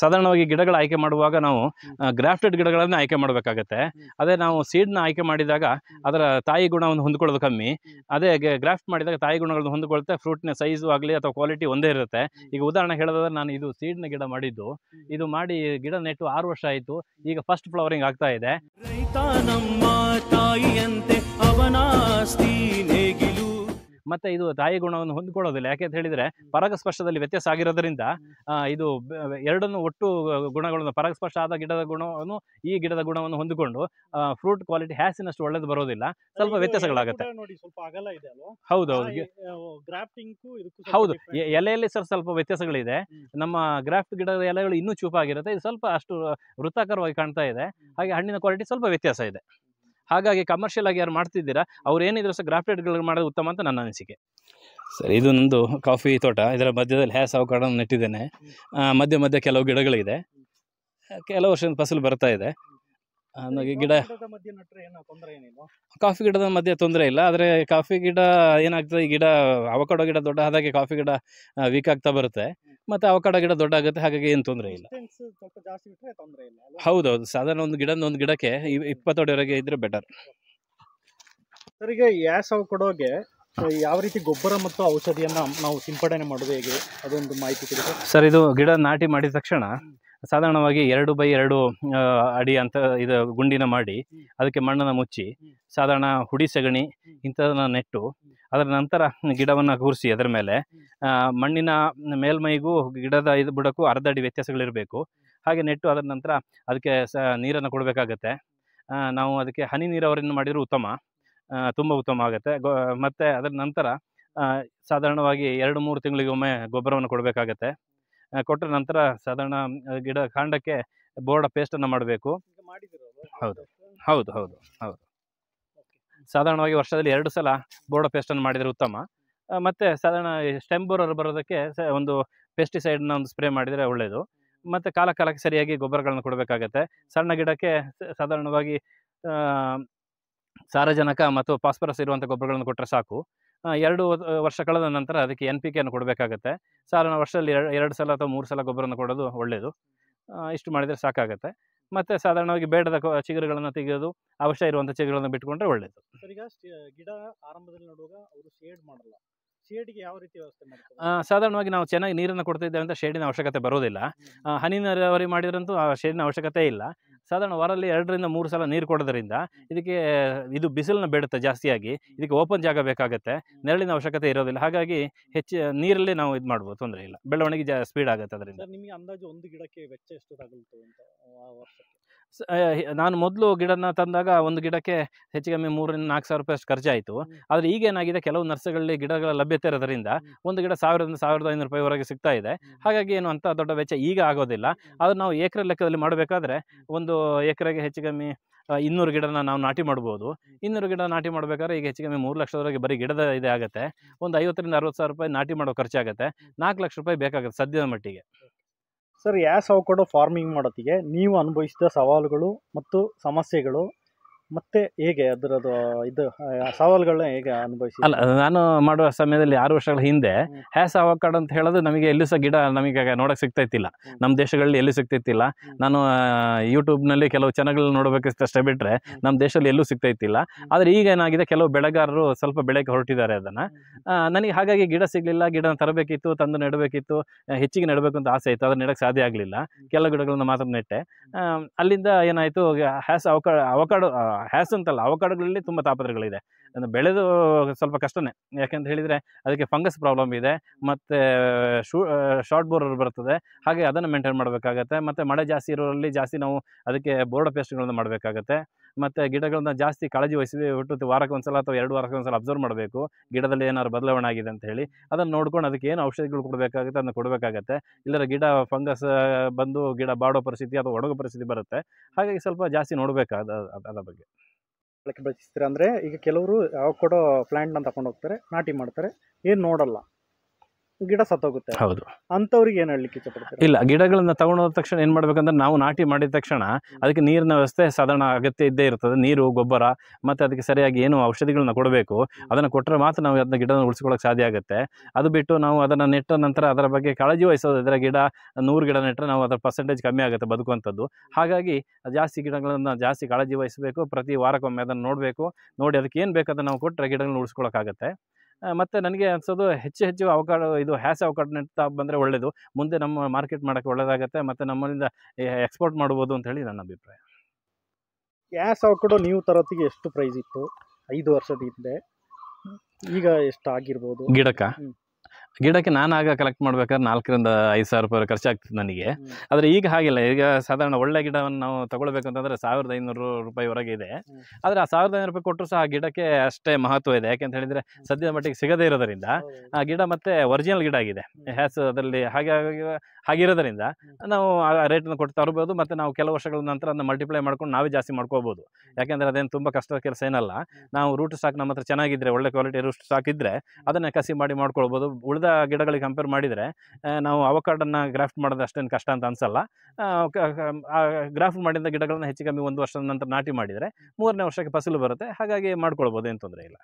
ಸಾಧಾರಣವಾಗಿ ಗಿಡಗಳ ಆಯ್ಕೆ ಮಾಡುವಾಗ ನಾವು ಗ್ರಾಫ್ಟೆಡ್ ಗಿಡಗಳನ್ನು ಆಯ್ಕೆ ಮಾಡಬೇಕಾಗತ್ತೆ. ಅದೇ ನಾವು ಸೀಡ್ನ ಆಯ್ಕೆ ಮಾಡಿದಾಗ ಅದರ ತಾಯಿ ಗುಣವನ್ನು ಹೊಂದ್ಕೊಳ್ಳೋದು ಕಮ್ಮಿ. ಅದೇ ಗ್ರಾಫ್ಟ್ ಮಾಡಿದಾಗ ತಾಯಿ ಗುಣಗಳನ್ನು ಹೊಂದ್ಕೊಳ್ತೆ ಫ್ರೂಟ್ನ ಸೈಜು ಆಗಲಿ ಅಥವಾ ಕ್ವಾಲಿಟಿ ಒಂದೇ ಇರುತ್ತೆ. ಈಗ ಉದಾಹರಣೆ ಹೇಳೋದಾದ್ರೆ ನಾನು ಇದು ಸೀಡ್ನ ಗಿಡ ಮಾಡಿದ್ದು. ಇದು ಮಾಡಿ ಗಿಡ ನೆಟ್ಟು ಆರು ವರ್ಷ ಆಯಿತು. ಈಗ ಫಸ್ಟ್ ಫ್ಲವರಿಂಗ್ ಆಗ್ತಾ ಇದೆ. ಮತ್ತೆ ಇದು ತಾಯಿ ಗುಣವನ್ನು ಹೊಂದ್ಕೊಳ್ಳೋದಿಲ್ಲ. ಯಾಕೆ ಅಂತ ಹೇಳಿದ್ರೆ ಪರಾಗಸ್ಪರ್ಶದಲ್ಲಿ ವ್ಯತ್ಯಾಸ ಆಗಿರೋದ್ರಿಂದ ಇದು ಎರಡನ್ನು ಒಟ್ಟು ಗುಣಗಳನ್ನು ಪರಾಗಸ್ಪರ್ಶ ಆದ ಗಿಡದ ಗುಣವನ್ನು ಈ ಗಿಡದ ಗುಣವನ್ನು ಹೊಂದಿಕೊಂಡು ಫ್ರೂಟ್ ಕ್ವಾಲಿಟಿ ಹ್ಯಾಸಿನಷ್ಟು ಒಳ್ಳೇದು ಬರೋದಿಲ್ಲ. ಸ್ವಲ್ಪ ವ್ಯತ್ಯಾಸಗಳಾಗುತ್ತೆ. ಹೌದೌದು. ಹೌದು. ಎಲೆಯಲ್ಲಿ ಸರ್ ಸ್ವಲ್ಪ ವ್ಯತ್ಯಾಸಗಳಿದೆ. ನಮ್ಮ ಗ್ರಾಫ್ಟ್ ಗಿಡದ ಎಲೆಗಳು ಇನ್ನೂ ಚೂಪಾಗಿರುತ್ತೆ. ಇದು ಸ್ವಲ್ಪ ಅಷ್ಟು ವೃತ್ತಾಕಾರವಾಗಿ ಕಾಣ್ತಾ ಇದೆ. ಹಾಗೆ ಹಣ್ಣಿನ ಕ್ವಾಲಿಟಿ ಸ್ವಲ್ಪ ವ್ಯತ್ಯಾಸ ಇದೆ. ಹಾಗಾಗಿ ಕಮರ್ಷಿಯಲ್ ಆಗಿ ಯಾರು ಮಾಡ್ತಿದ್ದೀರಾ ಅವ್ರು ಏನಿದ್ರು ಸಹ ಗ್ರಾಫ್ಟೆಡ್ಗಳು ಮಾಡೋದು ಉತ್ತಮ ಅಂತ ನನ್ನ ಅನಿಸಿಕೆ. ಸರ್ ಇದು ನಂದು ಕಾಫಿ ತೋಟ. ಇದರ ಮಧ್ಯದಲ್ಲಿ ಹ್ಯಾಸ್ ಅವಕಾಡ ನೆಟ್ಟಿದ್ದೇನೆ. ಮಧ್ಯ ಮಧ್ಯ ಮಧ್ಯೆ ಕೆಲವು ಗಿಡಗಳಿದೆ. ಕೆಲವು ವರ್ಷದ ಫಸಲು ಬರ್ತಾ ಇದೆ. ಹಾಗಾಗಿ ಗಿಡ ಮಧ್ಯೆ ನಟ್ರೆ ಏನೋ ತೊಂದರೆ ಏನಿಲ್ಲ ಕಾಫಿ ಗಿಡದ ಮಧ್ಯೆ ತೊಂದರೆ ಇಲ್ಲ. ಆದರೆ ಕಾಫಿ ಗಿಡ ಏನಾಗ್ತದೆ ಈ ಗಿಡ ಅವಕಾಡೋ ಗಿಡ ದೊಡ್ಡ ಆದಾಗೆ ಕಾಫಿ ಗಿಡ ವೀಕ್ ಆಗ್ತಾ ಬರುತ್ತೆ. ಮತ್ತು ಅವಕಾಡ ಗಿಡ ದೊಡ್ಡ ಆಗುತ್ತೆ ಹಾಗಾಗಿ ಏನು ತೊಂದರೆ ಇಲ್ಲ. ಹೌದೌದು ಸಾಧಾರಣ ಒಂದು ಗಿಡ ಒಂದು ಗಿಡಕ್ಕೆ ಇಪ್ಪತ್ತಡಿವರೆಗೆ ಇದ್ರೆ ಬೆಟರ್ ಸರ್ ಈಗ ಯಾಸವ್ ಕೊಡೋಗೆ ಯಾವ ರೀತಿ ಗೊಬ್ಬರ ಮತ್ತು ಔಷಧಿಯನ್ನ ನಾವು ಸಿಂಪಡಣೆ ಮಾಡೋದು ಹೇಗೆ? ಅದೊಂದು ಮಾಹಿತಿ ಸರ್. ಇದು ಗಿಡ ನಾಟಿ ಮಾಡಿದ ತಕ್ಷಣ ಸಾಧಾರಣವಾಗಿ ಎರಡು ಬೈ ಎರಡು ಅಡಿ ಅಂತ ಇದು ಗುಂಡಿನ ಮಾಡಿ ಅದಕ್ಕೆ ಮಣ್ಣನ್ನು ಮುಚ್ಚಿ ಸಾಧಾರಣ ಹುಡಿ ಸಗಣಿ ಇಂಥದನ್ನ ನೆಟ್ಟು ಅದರ ನಂತರ ಗಿಡವನ್ನು ಕೂರಿಸಿ ಅದರ ಮೇಲೆ ಮಣ್ಣಿನ ಮೇಲ್ಮೈಗೂ ಗಿಡದ ಇದು ಬುಡಕ್ಕೂ ಅರ್ಧ ಅಡಿ ವ್ಯತ್ಯಾಸಗಳಿರಬೇಕು. ಹಾಗೆ ನೆಟ್ಟು ಅದರ ನಂತರ ಅದಕ್ಕೆ ಸ ನೀರನ್ನು ಕೊಡಬೇಕಾಗತ್ತೆ. ನಾವು ಅದಕ್ಕೆ ಹನಿ ನೀರಾವರಿಯನ್ನು ಮಾಡಿದರೂ ಉತ್ತಮ. ತುಂಬ ಉತ್ತಮ ಆಗುತ್ತೆ. ಗೊ ಮತ್ತು ಅದರ ನಂತರ ಸಾಧಾರಣವಾಗಿ ಎರಡು ಮೂರು ತಿಂಗಳಿಗೊಮ್ಮೆ ಗೊಬ್ಬರವನ್ನು ಕೊಡಬೇಕಾಗತ್ತೆ. ಕೊಟ್ಟ ನಂತರ ಸಾಧಾರಣ ಗಿಡ ಕಾಂಡಕ್ಕೆ ಬೋರ್ಡ ಪೇಸ್ಟನ್ನು ಮಾಡಬೇಕು. ಹೌದು. ಹೌದು ಹೌದು ಹೌದು. ಸಾಧಾರಣವಾಗಿ ವರ್ಷದಲ್ಲಿ ಎರಡು ಸಲ ಬೋರ್ಡ ಪೇಸ್ಟನ್ನು ಮಾಡಿದರೆ ಉತ್ತಮ. ಮತ್ತು ಸಾಧಾರಣ ಸ್ಟೆಮ್ ಬೋರರ್ ಬರೋದಕ್ಕೆ ಒಂದು ಪೆಸ್ಟಿಸೈಡ್ನ ಒಂದು ಸ್ಪ್ರೇ ಮಾಡಿದರೆ ಒಳ್ಳೆಯದು ಮತ್ತು ಕಾಲ ಕಾಲಕ್ಕೆ ಸರಿಯಾಗಿ ಗೊಬ್ಬರಗಳನ್ನು ಕೊಡಬೇಕಾಗತ್ತೆ. ಸಣ್ಣ ಗಿಡಕ್ಕೆ ಸಾಧಾರಣವಾಗಿ ಸಾರಜನಕ ಮತ್ತು ಫಾಸ್ಫರಸ್ ಇರುವಂಥ ಗೊಬ್ಬರಗಳನ್ನು ಕೊಟ್ಟರೆ ಸಾಕು. ಎರಡು ವರ್ಷ ಕಳೆದ ನಂತರ ಅದಕ್ಕೆ ಎನ್ ಪಿ ಕೆಯನ್ನು ಕೊಡಬೇಕಾಗತ್ತೆ. ಸಾಧಾರಣ ವರ್ಷದಲ್ಲಿ ಎರಡು ಎರಡು ಸಲ ಅಥವಾ ಮೂರು ಸಲ ಗೊಬ್ಬರವನ್ನು ಕೊಡೋದು ಒಳ್ಳೆಯದು ಇಷ್ಟು ಮಾಡಿದರೆ ಸಾಕಾಗುತ್ತೆ. ಮತ್ತು ಸಾಧಾರಣವಾಗಿ ಬೇಡದ ಚಿಗುರುಗಳನ್ನು ತೆಗೆಯೋದು ಅವಶ್ಯ ಇರುವಂಥ ಚಿಗುರುಗಳನ್ನು ಬಿಟ್ಕೊಂಡ್ರೆ ಒಳ್ಳೆಯದು ಸರ್ ಈಗ ಗಿಡ ಆರಂಭದಲ್ಲಿ ನೋಡುವಾಗ ಅವರು ಶೇಡ್ ಮಾಡಲ್ಲ. ಶೇಡ್ಗೆ ಯಾವ ರೀತಿ ವ್ಯವಸ್ಥೆ ಸಾಧಾರಣವಾಗಿ ನಾವು ಚೆನ್ನಾಗಿ ನೀರನ್ನು ಕೊಡ್ತಿದ್ದೇವೆ ಅಂತ ಶೇಡಿನ ಅವಶ್ಯಕತೆ ಬರೋದಿಲ್ಲ. ಹನಿ ನೀರಾವರಿ ಮಾಡಿದ್ರಂತೂ ಆ ಶೇಡಿನ ಅವಶ್ಯಕತೆ ಇಲ್ಲ. ಸಾಧಾರಣ ವಾರಲ್ಲಿ ಎರಡರಿಂದ ಮೂರು ಸಲ ನೀರು ಕೊಡೋದ್ರಿಂದ ಇದಕ್ಕೆ ಇದು ಬಿಸಿಲನ್ನ ಬೇಡುತ್ತೆ ಜಾಸ್ತಿಯಾಗಿ ಇದಕ್ಕೆ ಓಪನ್ ಜಾಗ ಬೇಕಾಗುತ್ತೆ ನೆರಳಿನ ಅವಶ್ಯಕತೆ ಇರೋದಿಲ್ಲ. ಹಾಗಾಗಿ ಹೆಚ್ಚು ನೀರಲ್ಲಿ ನಾವು ಇದು ಮಾಡ್ಬೋದು ತೊಂದರೆ ಇಲ್ಲ. ಬೆಳವಣಿಗೆ ಜಾ ಸ್ಪೀಡ್ ಆಗುತ್ತೆ ಅದರಿಂದ. ನಿಮಗೆ ಅಂದಾಜು ಒಂದು ಗಿಡಕ್ಕೆ ವೆಚ್ಚ ಎಷ್ಟು ತಗೊಳ್ತು ಅಂತ ನಾನು ಮೊದಲು ಗಿಡನ ತಂದಾಗ ಒಂದು ಗಿಡಕ್ಕೆ ಹೆಚ್ಚು ಕಮ್ಮಿ ಮೂರರಿಂದ ನಾಲ್ಕು ಸಾವಿರ ರೂಪಾಯಿ ಅಷ್ಟು ಖರ್ಚಾಯಿತು ಆದರೆ ಈಗ ಏನಾಗಿದೆ ಕೆಲವು ನರ್ಸರಿಗಳಲ್ಲಿ ಗಿಡಗಳ ಲಭ್ಯತೆ ಇರೋದ್ರಿಂದ ಒಂದು ಗಿಡ ಸಾವಿರದಿಂದ ಸಾವಿರದ ಐನೂರು ರೂಪಾಯಿವರೆಗೆ ಸಿಗ್ತಾ ಇದೆ. ಹಾಗಾಗಿ ಏನು ಅಂತ ದೊಡ್ಡ ವೆಚ್ಚ ಈಗ ಆಗೋದಿಲ್ಲ. ಆದರೆ ನಾವು ಎಕರೆ ಲೆಕ್ಕದಲ್ಲಿ ಮಾಡಬೇಕಾದ್ರೆ ಒಂದು ಎಕರೆಗೆ ಹೆಚ್ಚು ಕಮ್ಮಿ ಇನ್ನೂರು ಗಿಡನ ನಾವು ನಾಟಿ ಮಾಡ್ಬೋದು. ಇನ್ನೂರು ಗಿಡ ನಾಟಿ ಮಾಡಬೇಕಾದ್ರೆ ಈಗ ಹೆಚ್ಚು ಕಮ್ಮಿ ಮೂರು ಲಕ್ಷದವರೆಗೆ ಬರೀ ಗಿಡದ ಇದೆ ಆಗುತ್ತೆ ಒಂದು ಐವತ್ತರಿಂದ ಅರವತ್ತು ಸಾವಿರ ರೂಪಾಯಿ ನಾಟಿ ಮಾಡೋ ಖರ್ಚಾಗುತ್ತೆ. ನಾಲ್ಕು ಲಕ್ಷ ರೂಪಾಯಿ ಬೇಕಾಗುತ್ತೆ ಸದ್ಯದ ಮಟ್ಟಿಗೆ. ಸರ್ ಯಾಸ್ ಅವಕಾಡೊ ಫಾರ್ಮಿಂಗ್ ಮಾಡೋತ್ತಿಗೆ ನೀವು ಅನುಭವಿಸಿದ ಸವಾಲುಗಳು ಮತ್ತು ಸಮಸ್ಯೆಗಳು ಮತ್ತೆ ಹೇಗೆ ಅದರದ್ದು ಇದು ಸವಾಲುಗಳನ್ನ ಹೇಗೆ ಅನುಭವಿಸಿ? ಅಲ್ಲ ನಾನು ಮಾಡುವ ಸಮಯದಲ್ಲಿ ಆರು ವರ್ಷಗಳ ಹಿಂದೆ ಹ್ಯಾಸ ಅವಕಾಡ್ ಅಂತ ಹೇಳೋದು ನಮಗೆ ಎಲ್ಲೂ ಸಹ ಗಿಡ ನಮಗೆ ನೋಡಕ್ ಸಿಗ್ತಾ ಇತ್ತಿಲ್ಲ ನಮ್ಮ ದೇಶಗಳಲ್ಲಿ ಎಲ್ಲೂ ಸಿಗ್ತೈತಿಲ್ಲ. ನಾನು ಯೂಟ್ಯೂಬ್ನಲ್ಲಿ ಕೆಲವು ಚಾನಲ್ಗಳು ನೋಡಬೇಕಷ್ಟೇ ಬಿಟ್ಟರೆ ನಮ್ಮ ದೇಶದಲ್ಲಿ ಎಲ್ಲೂ ಸಿಗ್ತಾ ಇತ್ತಿಲ್ಲ ಆದರೆ ಈಗ ಏನಾಗಿದೆ ಕೆಲವು ಬೆಳೆಗಾರರು ಸ್ವಲ್ಪ ಬೆಳೆಗೆ ಹೊರಟಿದ್ದಾರೆ ಅದನ್ನು. ನನಗೆ ಹಾಗಾಗಿ ಗಿಡ ಸಿಗಲಿಲ್ಲ ಗಿಡ ತರಬೇಕಿತ್ತು ತಂದು ನೆಡಬೇಕಿತ್ತು ಹೆಚ್ಚಿಗೆ ನೆಡಬೇಕು ಅಂತ ಆಸೆ ಇತ್ತು ಅದನ್ನು ನೆಡಕ್ಕೆ ಸಾಧ್ಯ ಆಗಲಿಲ್ಲ. ಕೆಲವು ಗಿಡಗಳನ್ನ ಮಾತ್ರ ನೆಟ್ಟೆ. ಅಲ್ಲಿಂದ ಏನಾಯಿತು ಹ್ಯಾಸ್ ಅವಕಾಡ ಅವಕಾಡು ಹ್ಯಾಸ್ ಅಂತಲ್ಲ ಅವಕಾಡಗಳಲ್ಲಿ ತುಂಬ ತಾಪತ್ರಗಳಿದೆ ಅದನ್ನ ಬೆಳೆದು ಸ್ವಲ್ಪ ಕಷ್ಟನೇ. ಯಾಕೆಂತ ಹೇಳಿದರೆ ಅದಕ್ಕೆ ಫಂಗಸ್ ಪ್ರಾಬ್ಲಮ್ ಇದೆ ಮತ್ತು ಶೂ ಶಾರ್ಟ್ ಬೋರರ್ ಬರ್ತದೆ. ಹಾಗೆ ಅದನ್ನು ಮೇಂಟೈನ್ ಮಾಡಬೇಕಾಗತ್ತೆ. ಮತ್ತು ಮಳೆ ಜಾಸ್ತಿ ಇರೋರಲ್ಲಿ ಜಾಸ್ತಿ ನಾವು ಅದಕ್ಕೆ ಬೋರ್ಡ ಪೇಸ್ಟ್ಗಳನ್ನು ಮಾಡಬೇಕಾಗತ್ತೆ. ಮತ್ತು ಗಿಡಗಳನ್ನ ಜಾಸ್ತಿ ಕಾಳಜಿ ವಹಿಸಿ ಬಿಟ್ಟು ವಾರಕ್ಕೆ ಒಂದ್ಸಲ ಅಥವಾ ಎರಡು ವಾರಕ್ಕೆ ಒಂದ್ಸಲ ಅಬ್ಸರ್ವ್ ಮಾಡಬೇಕು. ಗಿಡದಲ್ಲಿ ಏನಾದ್ರು ಬದಲಾವಣೆ ಆಗಿದೆ ಅಂತ ಹೇಳಿ ಅದನ್ನು ನೋಡ್ಕೊಂಡು ಅದಕ್ಕೆ ಏನು ಔಷಧಿಗಳು ಕೊಡಬೇಕಾಗುತ್ತೆ ಅದನ್ನು ಕೊಡಬೇಕಾಗತ್ತೆ. ಇಲ್ಲರ ಗಿಡ ಫಂಗಸ್ ಬಂದು ಗಿಡ ಬಾಡೋ ಪರಿಸ್ಥಿತಿ ಅಥವಾ ಒಣಗೋ ಪರಿಸ್ಥಿತಿ ಬರುತ್ತೆ. ಹಾಗಾಗಿ ಸ್ವಲ್ಪ ಜಾಸ್ತಿ ನೋಡಬೇಕಾದ ಅದರ ಬಗ್ಗೆ. ಬಳಸ್ತೀರಾ ಅಂದ್ರೆ ಈಗ ಕೆಲವರು ಯಾವ ಕೊಡೋ ಪ್ಲ್ಯಾಂಟ್ನ ತಗೊಂಡು ಹೋಗ್ತಾರೆ ನಾಟಿ ಮಾಡ್ತಾರೆ. ಏನು ನೋಡಲ್ಲ. ಗಿಡ ಸತ್ತೋಗುತ್ತೆ. ಹೌದು. ಅಂಥವ್ರಿಗೆ ಏನು ಹೇಳಲಿಕ್ಕೆ ಇಷ್ಟಪಡ್ತೀರಾ ಇಲ್ಲ ಗಿಡಗಳನ್ನ ತಗೊಂಡೋದ ತಕ್ಷಣ ಏನು ಮಾಡ್ಬೇಕಂದ್ರೆ ನಾವು ನಾಟಿ ಮಾಡಿದ ತಕ್ಷಣ ಅದಕ್ಕೆ ನೀರಿನ ವ್ಯವಸ್ಥೆ ಸಾಧಾರಣ ಅಗತ್ಯ ಇದ್ದೇ ಇರ್ತದೆ. ನೀರು ಗೊಬ್ಬರ ಮತ್ತು ಅದಕ್ಕೆ ಸರಿಯಾಗಿ ಏನು ಔಷಧಿಗಳನ್ನ ಕೊಡಬೇಕು. ಅದನ್ನು ಕೊಟ್ಟರೆ ಮಾತ್ರ ನಾವು ಅದನ್ನ ಗಿಡನ ಉಳಿಸ್ಕೊಳ್ಳೋಕೆ ಸಾಧ್ಯ ಆಗುತ್ತೆ. ಅದು ಬಿಟ್ಟು ನಾವು ಅದನ್ನು ನೆಟ್ಟ ನಂತರ ಅದರ ಬಗ್ಗೆ ಕಾಳಜಿ ವಹಿಸೋದಿದ್ರೆ ಗಿಡ ನೂರು ಗಿಡ ನೆಟ್ಟರೆ ನಾವು ಅದರ ಪರ್ಸೆಂಟೇಜ್ ಕಮ್ಮಿ ಆಗುತ್ತೆ ಬದುಕುವಂಥದ್ದು. ಹಾಗಾಗಿ ಜಾಸ್ತಿ ಗಿಡಗಳನ್ನು ಜಾಸ್ತಿ ಕಾಳಜಿ ವಹಿಸಬೇಕು. ಪ್ರತಿ ವಾರಕ್ಕೊಮ್ಮೆ ಅದನ್ನು ನೋಡಬೇಕು. ನೋಡಿ ಅದಕ್ಕೆ ಏನು ಬೇಕು ಅದನ್ನು ನಾವು ಕೊಟ್ಟರೆ ಗಿಡಗಳನ್ನ ಉಳಿಸ್ಕೊಳ್ಳೋಕ್ಕಾಗತ್ತೆ ಮತ್ತೆ ನನಗೆ ಅನ್ಸೋದು ಹೆಚ್ಚು ಹೆಚ್ಚು ಅವಕಾಡ ಇದು ಹ್ಯಾಸ್ ಅವಕಾಡ ನೆಡ್ತಾ ಬಂದರೆ ಒಳ್ಳೆಯದು ಮುಂದೆ ನಮ್ಮ ಮಾರ್ಕೆಟ್ ಮಾಡೋಕ್ಕೆ ಒಳ್ಳೆಯದಾಗುತ್ತೆ ಮತ್ತು ನಮ್ಮಲ್ಲಿಂದ ಎಕ್ಸ್ಪೋರ್ಟ್ ಮಾಡ್ಬೋದು ಅಂತ ಹೇಳಿ ನನ್ನ ಅಭಿಪ್ರಾಯ. ಗ್ಯಾಸ್ ಅವಕಾಡು ನೀವು ತರೋತ್ತಿಗೆ ಎಷ್ಟು ಪ್ರೈಸ್ ಇತ್ತು? ಐದು ವರ್ಷದ ಹಿಂದೆ. ಈಗ ಎಷ್ಟು ಆಗಿರ್ಬೋದು ಗಿಡಕ್ಕೆ. ಗಿಡಕ್ಕೆ ನಾನು ಆಗ ಕಲೆಕ್ಟ್ ಮಾಡ್ಬೇಕಾದ್ರೆ ನಾಲ್ಕರಿಂದ ಐದು ಸಾವಿರ ರೂಪಾಯಿ ಖರ್ಚಾಗ್ತದೆ ನನಗೆ. ಆದರೆ ಈಗ ಹಾಗಿಲ್ಲ. ಈಗ ಸಾಧಾರಣ ಒಳ್ಳೆ ಗಿಡವನ್ನು ನಾವು ತಗೊಳ್ಬೇಕು ಅಂತಂದರೆ ಸಾವಿರದ ಐನೂರು ರೂಪಾಯಿವರೆಗೆ ಇದೆ. ಆದರೆ ಆ ಸಾವಿರದ ಐನೂರು ರೂಪಾಯಿ ಕೊಟ್ಟರು ಸಹ ಆ ಗಿಡಕ್ಕೆ ಅಷ್ಟೇ ಮಹತ್ವ ಇದೆ. ಯಾಕೆಂತ ಹೇಳಿದರೆ ಸದ್ಯದ ಮಟ್ಟಿಗೆ ಸಿಗದೇ ಇರೋದರಿಂದ ಆ ಗಿಡ ಮತ್ತೆ ಒರಿಜಿನಲ್ ಗಿಡ ಆಗಿದೆ. ಹ್ಯಾಸ್ ಅದರಲ್ಲಿ ಹಾಗೆ ಹಾಗಿರೋದರಿಂದ ಹಾಗಿರೋದ್ರಿಂದ ನಾವು ಆ ರೇಟನ್ನು ಕೊಟ್ಟು ತರಬಹುದು ಮತ್ತು ನಾವು ಕೆಲವು ವರ್ಷಗಳ ನಂತರ ಅದನ್ನ ಮಲ್ಟಿಪ್ಲೈ ಮಾಡ್ಕೊಂಡು ನಾವೇ ಜಾಸ್ತಿ ಮಾಡ್ಕೋಬೋದು. ಯಾಕೆಂದರೆ ಅದೇನು ತುಂಬ ಕಷ್ಟದ ಕೆಲಸ ಏನಲ್ಲ. ನಾವು ರೂಟ್ ಸ್ಟಾಕ್ ನಮ್ಮ ಹತ್ರ ಚೆನ್ನಾಗಿದ್ದರೆ ಒಳ್ಳೆ ಕ್ವಾಲಿಟಿ ರೂಟ್ ಸ್ಟಾಕ್ ಇದ್ದರೆ ಅದನ್ನು ಕಸಿ ಮಾಡಿ ಮಾಡ್ಕೊಳ್ಬೋದು. ಉಳಿದ ಗಿಡಗಳಿಗೆ ಕಂಪೇರ್ ಮಾಡಿದರೆ ನಾವು ಅವಕಾಡನ್ನು ಗ್ರಾಫ್ಟ್ ಮಾಡೋದು ಅಷ್ಟೇನು ಕಷ್ಟ ಅಂತ ಅನಿಸಲ್ಲ. ಗ್ರಾಫ್ಟ್ ಮಾಡಿದ ಗಿಡಗಳನ್ನ ಹೆಚ್ಚು ಕಮ್ಮಿ ಒಂದು ವರ್ಷದ ನಂತರ ನಾಟಿ ಮಾಡಿದರೆ ಮೂರನೇ ವರ್ಷಕ್ಕೆ ಫಸಲು ಬರುತ್ತೆ. ಹಾಗಾಗಿ ಮಾಡ್ಕೊಳ್ಬೋದು, ಏನು ತೊಂದರೆ ಇಲ್ಲ.